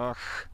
Ugh.